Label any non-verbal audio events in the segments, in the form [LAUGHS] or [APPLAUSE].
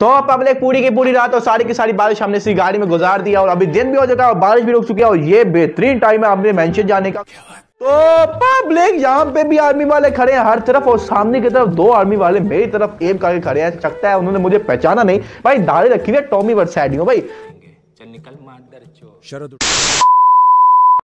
तो पब्लिक पूरी की पूरी रात और सारी की सारी बारिश हमने इसी गाड़ी में गुजार दिया और अभी दिन भी हो चुका है और बारिश भी रुक चुकी है और ये बेहतरीन टाइम है आपने मेंशन जाने का। तो पब्लिक यहाँ पे भी आर्मी वाले खड़े हैं हर तरफ़ और सामने की तरफ़ दो आर्मी वाले मेरी तरफ़ एम करके खड़े हैं चकता है उन्होंने मुझे पहचाना नहीं। भाई दाढ़ी रखी हुई है टॉमी वर्सैडियो भाई। चल निकल मादर चो। शरद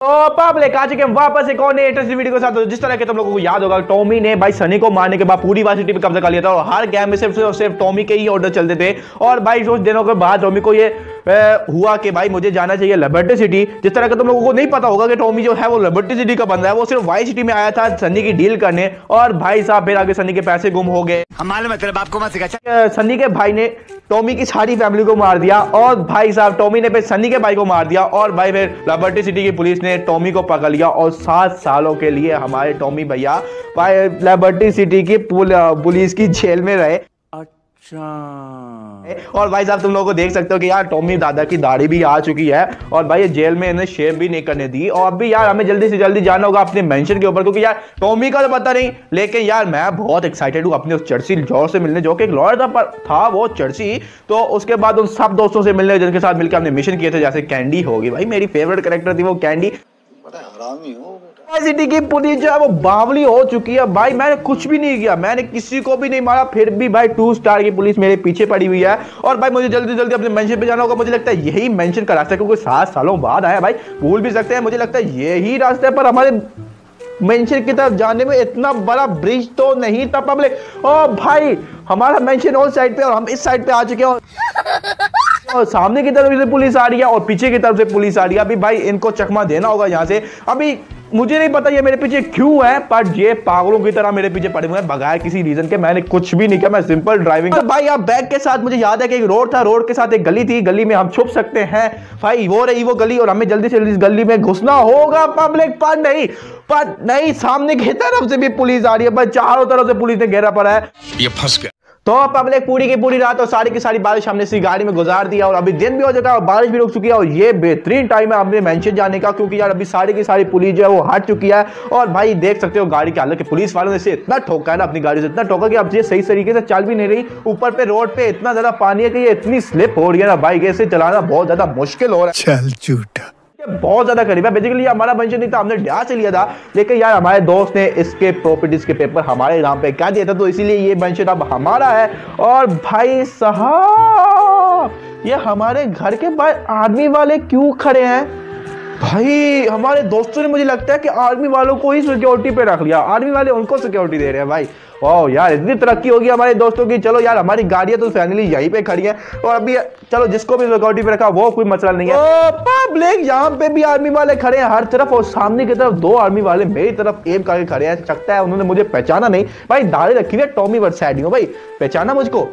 तो पब्लिक आज के वापस एक और इंटरेस्टिंग वीडियो के साथ। तो जिस तरह के तुम लोगों को याद होगा टॉमी ने भाई सनी को मारने के बाद पूरी वासिटी पे कब्जा कर लिया था और हर गेम में सिर्फ़ सिर्फ़ सिर्फ़ टॉमी के ही ऑर्डर चलते थे। और भाई कुछ दिनों के बाद टॉमी को ये हुआ कि भाई मुझे जाना चाहिए लिबर्टी सिटी जिस तरह का तुम लोगों को नहीं पता होगा कि टॉमी जो है वो लिबर्टी सिटी का बंदा है वो सिर्फ़ वाई सिटी में आया था सनी की डील करने और भाई साहब फिर आगे सनी के पैसे गुम हो गए। हमारे मतलब आपको मत सिखा। सन्नी के भाई ने टॉमी की सारी फैमिली को मार दिया और भाई साहब, टॉमी ने फिर सनी के भाई को मार दिया और भाई फिर लिबर्टी सिटी की पुलिस ने टॉमी को पकड़ लिया और सात सालों के लिए हमारे टॉमी भैया भाई लिबर्टी सिटी की पुलिस की जेल में रहे। अच्छा। और भाई साहब तुम लोगों को देख सकते हो कि यार टॉमी दादा की दाढ़ी भी आ चुकी है और भाई ये जेल में इन्हें शेव भी नहीं करने दी। और अभी यार हमें जल्दी से जल्दी जाना होगा अपने मेंशन के ऊपर क्योंकि यार टॉमी का तो पता नहीं लेकिन यार मैं बहुत एक्साइटेड हूँ अपने उस चर्ची जॉर्ज से मिलने जो कि एक लॉयर था पर था वो चर्ची तो उसके बाद उन सब दोस्तों से मिलने जिनके साथ मिलकर हमने मिशन किए थे जैसे कैंडी होगी। भाई मेरी फेवरेट करेक्टर थी वो कैंडी सिटी की पुलिस जो है वो बावली हो चुकी है। भाई, मैंने कुछ भी नहीं किया। मैंने किसी को भी नहीं मारा। फिर भी भाई टू स्टार की पुलिस मेरे पीछे पड़ी हुई है। और भाई, मुझे जल्दी जल्दी अपने मेंशन पे जाना होगा। मुझे लगता है यही मेंशन का रास्ता क्योंकि सात सालों बाद आया भाई। भूल भी सकते हैं। मुझे लगता है यही रास्ता है। पर हमारे मेंशन की तरफ़ जाने में इतना बड़ा ब्रिज तो नहीं था पब्लिक ओ भाई, हमारा मेंशन उस साइड पे और हम इस साइड पे आ चुके हैं। और और सामने की तरफ़ से पुलिस आ रही है और पीछे की तरफ़ से पुलिस आ रही है। अभी भाई, इनको चकमा देना होगा यहाँ से। अभी मुझे नहीं पता ये मेरे पीछे क्यों है, पर ये पागलों की तरह मेरे पीछे पड़े हुए हैं, बगैर किसी रीजन के। मैंने कुछ भी नहीं किया, मैं सिंपल ड्राइविंग भाई, आप बैग के साथ मुझे याद है कि एक रोड था रोड के साथ एक गली थी, गली में हम छुप सकते हैं। भाई, वो रही वो गली और हमें जल्दी से जल्दी इस गली में घुसना होगा पब्लिक पर नहीं पर नहीं, सामने की तरफ़ से भी पुलिस आ रही है, पर चारों तरफ़ से पुलिस ने घेरा पड़ा है। ये फंस गया। तो पब्लिक पूरी की पूरी रात और सारी की सारी बारिश हमने इसी गाड़ी में गुजार दिया और अभी दिन भी हो चुका है और बारिश भी रुक चुकी है और ये बेहतरीन टाइम है अपने मेंशन जाने का क्योंकि यार अभी सारी की सारी पुलिस जो है वो हट चुकी है और भाई देख सकते हो गाड़ी के हालत कि पुलिस वालों ने इसे इतना ठोका है ना अपनी गाड़ी से, इतना ठोका कि अब ये सही तरीके से चल भी नहीं रही। ऊपर पे रोड पे इतना ज़्यादा पानी है कि ये इतनी स्लिप हो रही है ना, बाइक ऐसे चलाना बहुत ज़्यादा मुश्किल हो रहा है। चल झूठा। बहुत ज़्यादा करीब है। बेसिकली हमारा मेंशन नहीं था, हमने ड्या से लिया था। लेकिन यार, हमारे दोस्त ने इसके प्रॉपर्टीज़ के पेपर हमारे नाम पे क्या दिया था तो इसीलिए ये मेंशन अब हमारा है। और भाई साहब, ये हमारे घर के बाहर आर्मी वाले क्यों खड़े हैं? भाई हमारे दोस्तों ने मुझे लगता है कि आर्मी वालों को ही सिक्योरिटी पे रख लिया। आर्मी वाले उनको सिक्योरिटी दे रहे हैं भाई। वाह यार इतनी तरक्की होगी हमारे दोस्तों की। चलो यार हमारी गाड़ियाँ तो फाइनली यहीं पे खड़ी है। और अभी चलो जिसको भी सिक्योरिटी पे रखा वो कोई मसला नहीं है। पब्लिक यहाँ पे भी आर्मी वाले खड़े हैं हर तरफ़ और सामने की तरफ़ दो आर्मी वाले मेरी तरफ़ एम करके खड़े हैं। चकता है उन्होंने मुझे पहचाना नहीं। भाई दाढ़ी रखी हुई है टॉमी वर्सैडियो भाई पहचाना मुझको?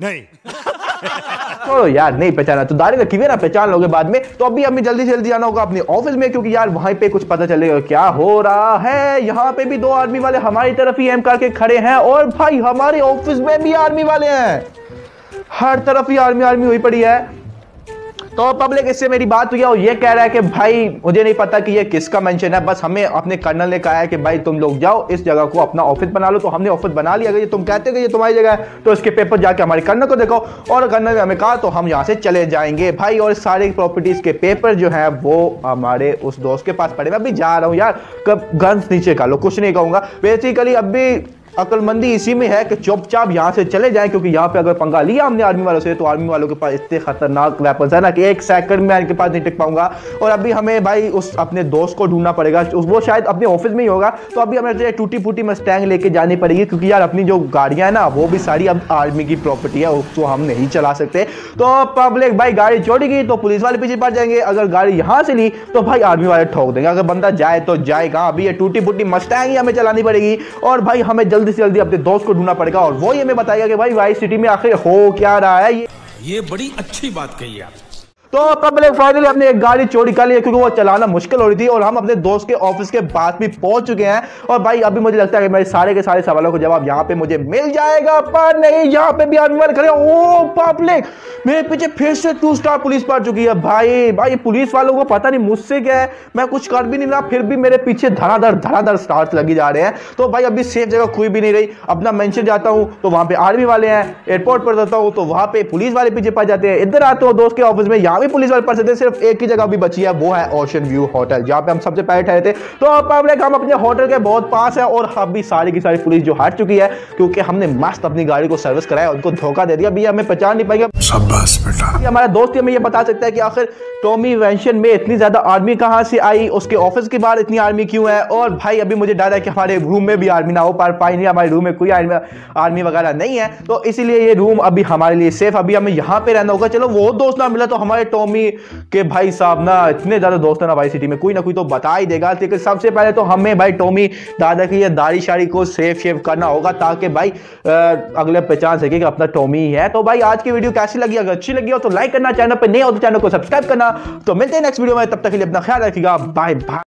नहीं। [LAUGHS] छोड़ो यार नहीं पहचाना। तो दाढ़ी रखी हुई ना पहचान लोगे बाद में तो अभी हमें जल्दी जल्दी आना होगा अपने ऑफ़िस में, क्योंकि यार वहाँ पे कुछ पता चलेगा क्या हो रहा है। यहाँ पे भी दो आर्मी वाले हमारी तरफ़ ही एम करके खड़े हैं, और भाई हमारे ऑफ़िस में भी आर्मी वाले हैं। हर तरफ़ ही आर्मी आर्मी हुई पड़ी है। तो पब्लिक इससे मेरी बात हुई और ये कह रहा है कि भाई, मुझे नहीं पता कि ये किसका मेंशन है, बस हमें अपने कर्नल ने कहा है कि भाई, तुम लोग जाओ, इस जगह को अपना ऑफ़िस बना लो। तो हमने ऑफ़िस बना लिया, अगर ये तुम कहते हो कि ये तुम्हारी जगह है तो इसके पेपर जाके हमारे कर्नल को देखो। और कर्नल ने हमें कहा तो हम यहाँ से चले जाएँगे भाई, और सारे प्रॉपर्टीज़ के पेपर जो है, वो हमारे उस दोस्त के पास पड़े। मैं अभी जा रहा हूँ यार, कब गन्स नीचे का लो, कुछ नहीं कहूँगा। बेसिकली अभी अकलमंदी इसी में है कि चुपचाप यहाँ से चले जाएँ, क्योंकि यहाँ पे अगर पंगा लिया हमने आर्मी वालों से तो आर्मी वालों के पास इतने खतरनाक वेपन्स है ना कि एक सेकंड में इनके पास नहीं टिक पाऊँगा। और अभी हमें भाई उस अपने दोस्त को ढूंढना पड़ेगा वो शायद अपने ऑफ़िस में ही होगा तो अभी हमें टूटी फूटी मस्टैंग लेके जानी पड़ेगी, क्योंकि यार अपनी जो गाड़ियाँ ना, वो भी सारी अब आर्मी की प्रॉपर्टी है, उसको हम नहीं चला सकते। तो पब्लिक भाई गाड़ी छोड़ेगी तो पुलिस वाले पीछे पड़ जाएँगे। अगर गाड़ी यहाँ से ली तो भाई आर्मी वाले ठोक देंगे। अगर बंदा जाए तो जाएगा। अभी ये टूटी फूटी मस्टैंग ही हमें चलानी पड़ेगी। और भाई हमें जल्दी से जल्दी अपने दोस्त को ढूंढना पड़ेगा और वो ये बताएगा कि भाई वाई सिटी में आखिर हो क्या रहा है? ये ये बड़ी अच्छी बात कही आप तो पब्लिक फाइनली हमने एक गाड़ी चोरी कर ली है, क्योंकि वो चलाना मुश्किल हो रही थी और हम अपने दोस्त के ऑफ़िस के पास भी पहुँच चुके हैं। और भाई अभी मुझे लगता है कि मेरे सारे के सारे सवालों का जवाब यहाँ पे मुझे मिल जाएगा पर नहीं यहाँ पे भी वाले खड़े ओ पब्लिक मेरे पीछे फिर से टू स्टार पुलिस पड़ चुकी है। भाई भाई पुलिस वालों को पता नहीं मुझसे क्या है। मैं कुछ कर भी नहीं रहा फिर भी मेरे पीछे धड़ाधड़ धड़ाधड़ स्टार्स लगी जा रहे हैं। तो भाई अभी सेफ़ जगह कोई भी नहीं रही। अपना मेंशन जाता हूँ तो वहाँ पे आर्मी वाले हैं। एयरपोर्ट पर जाता हूँ तो वहाँ पे पुलिस वाले पीछे पड़ जाते हैं। इधर आते हो दोस्त के ऑफ़िस में यहाँ भी पुलिस वाले सकते सिर्फ़ एक ही जगह भी बची है वो है ओशन व्यू होटल जहाँ पे हम सबसे पहले ठहरे थे। तो हम अपने होटल के बहुत पास है और अभी सारी की सारी पुलिस जो हट चुकी है क्योंकि हमने मस्त अपनी गाड़ी को सर्विस कराया उनको धोखा दे दिया। भैया हमें पहचान नहीं पाएगा हमारा दोस्त हमें ये बता सकता है कि आखिर टॉमी वेंशन में इतनी ज़्यादा आर्मी कहाँ से आई उसके ऑफ़िस के बाहर इतनी आर्मी क्यों है? और भाई अभी मुझे डर है कि हमारे रूम में भी आर्मी ना हो पर पाई नहीं हमारे रूम में कोई आर्मी आर्मी वगैरह नहीं है। तो इसीलिए ये रूम अभी हमारे लिए सेफ़ अभी हमें यहाँ पे रहना होगा। चलो वो दोस्त ना मिला तो हमारे टॉमी के भाई साहब ना इतने ज़्यादा दोस्त है ना भाई सिटी में कोई ना कोई तो बता ही देगा। लेकिन सबसे पहले तो हमें भाई टॉमी दादा की ये दाढ़ी शाड़ी को सेफ़ शेव करना होगा ताकि भाई आ, अगले पहचान सके कि अपना टॉमी है। तो भाई आज की वीडियो कैसी लगी? अगर अच्छी लगी हो तो लाइक करना चैनल पर नहीं हो तो चैनल को सब्सक्राइब करना। तो मिलते हैं नेक्स्ट वीडियो में तब तक के लिए अपना ख्याल रखिएगा। Bye bye